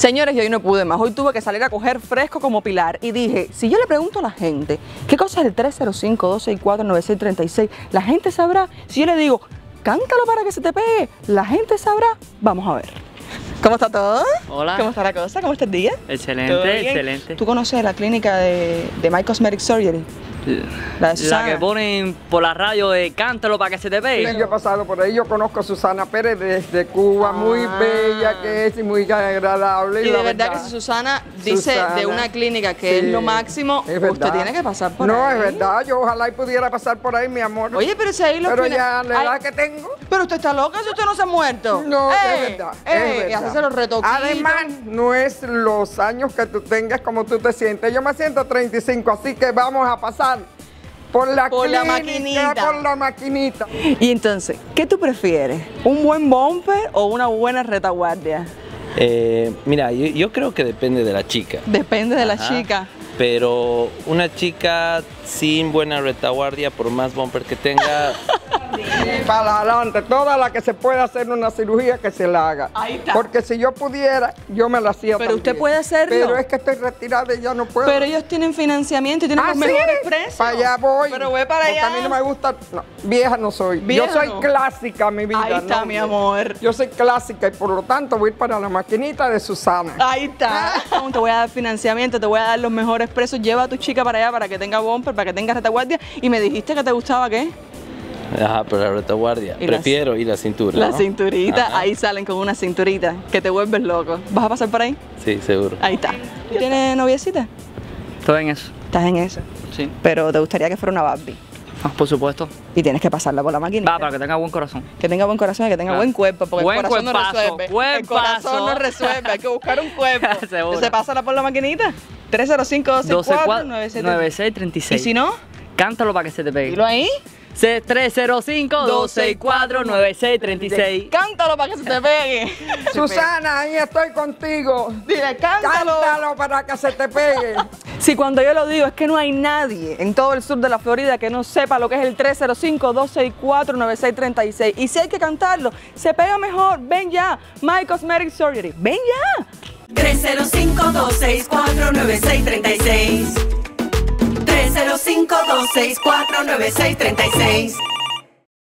Señores, yo hoy no pude más. Hoy tuve que salir a coger fresco como Pilar y dije, si yo le pregunto a la gente, ¿qué cosa es el 305-264-9636? La gente sabrá. Si yo le digo, cántalo para que se te pegue, la gente sabrá. Vamos a ver. ¿Cómo está todo? Hola. ¿Cómo está la cosa? ¿Cómo está el día? Excelente, excelente. ¿Tú conoces la clínica de, de My Cosmetic Surgery? La de La que ponen por la radio de cántalo para que se te Sí, pegue. Yo he pasado por ahí, yo conozco a Susana Pérez desde Cuba, muy Ah. bella que es y muy agradable. Y la de verdad que si Susana dice Susana, de una clínica que es sí, lo máximo, es usted verdad. tiene que pasar por no, ahí. es verdad, yo ojalá y pudiera pasar por ahí, mi amor. Oye, pero si ahí los Pero ya la edad Ay, que tengo. Pero usted está loca si usted no se ha muerto. No, Eh, es verdad. eh, es Y verdad. hacerse los retoquitos. Además, no es los años que tú tengas como tú te sientes. Yo me siento 35, así que vamos a pasar por la Por la clínica, maquinita. por la maquinita. Y entonces, ¿qué tú prefieres? ¿Un buen bumper o una buena retaguardia? Eh, mira, yo, yo creo que depende de la chica. Depende de la chica. Pero una chica sin buena retaguardia, por más bumper que tenga, para adelante, toda la que se pueda hacer una cirugía que se la haga. Ahí está. Porque si yo pudiera, yo me la hacía Pero usted puede hacerlo. Pero es que estoy retirada y ya no puedo. Pero ellos tienen financiamiento y tienen ¿Ah, los sí? mejores precios. Para allá voy. Pero voy para Porque allá. a mí no me gusta. no, vieja no soy. Vieja yo soy no. clásica, mi vida. Ahí está, no, mi amor. Yo soy clásica y por lo tanto voy para la maquinita de Susana. Ahí está. Te voy a dar financiamiento, te voy a dar los mejores precios. Lleva a tu chica para allá para que tenga bumper, para que tenga retaguardia. Y me dijiste que te gustaba qué? Ajá, pero la retaguardia, Y prefiero ir a cintura. La ¿no? cinturita. Ajá. Ahí salen con una cinturita que te vuelves loco. ¿Vas a pasar por ahí? Sí, seguro. Ahí está. ¿Tú tienes noviecita? Todo en eso. Estás en eso. Sí. Pero te gustaría que fuera una Barbie. Ah, por supuesto. Y tienes que pasarla por la máquina. Va, para que tenga buen corazón. Que tenga buen corazón y que tenga Ah. buen cuerpo, porque Buen el corazón no resuelve. buen el corazón paso. no resuelve, hay que buscar un cuerpo. Seguro. Entonces pásala por la maquinita. 305 264 96 9636. Y si no, Cántalo para que se te pegue. dilo ahí. C 305-264-9636. Cántalo para que se te pegue. Susana, ahí estoy contigo. Dile, cántalo. Cántalo para que se te pegue. Si cuando yo lo digo es que no hay nadie en todo el sur de la Florida que no sepa lo que es el 305-264-9636. Y si hay que cantarlo, se pega mejor. Ven ya, My Cosmetic Surgery. Ven ya. 305-264-9636. 305-264-9636.